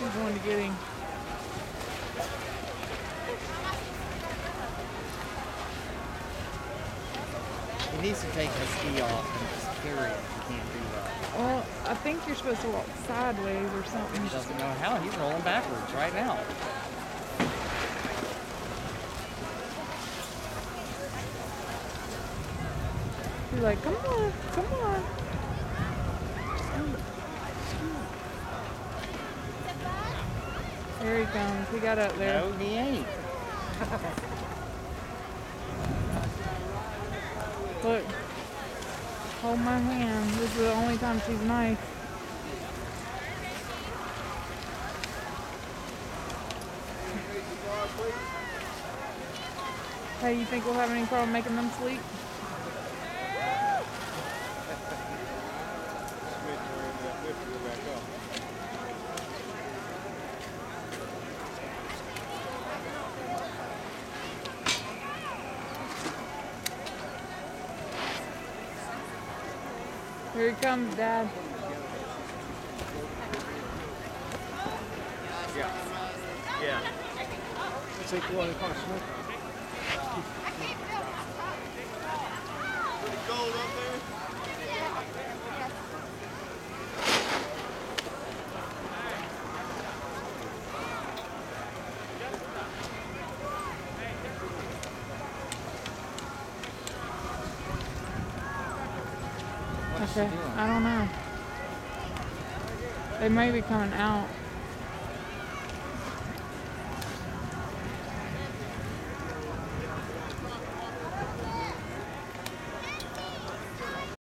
He's going to get him. He needs to take his ski off and just carry it. He can't do that. Well, I think you're supposed to walk sideways or something. He doesn't know how. He's rolling backwards right now. You're like, come on, come on. There he comes. He got up there. No, he ain't. Look. Hold my hand. This is the only time she's nice. Hey, you think we'll have any problem making them sleep? Here he comes, Dad. Yeah. Yeah. Take one and Okay. I don't know. They may be coming out.